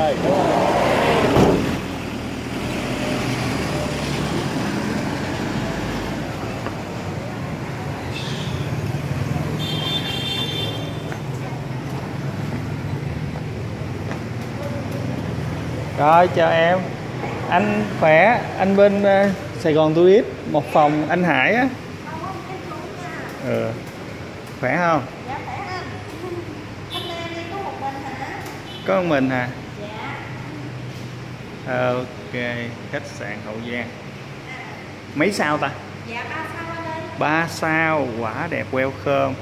Đây. Rồi chào em Anh khỏe Anh bên ờ, Sài Gòn Tourist Một phòng anh Hải á ừ. Khỏe không? Dạ, có một mình hả? Ok Khách sạn Hậu Giang. Mấy sao ta? Dạ ba sao anh ơi? Ba sao quả đẹp welcome